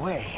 way.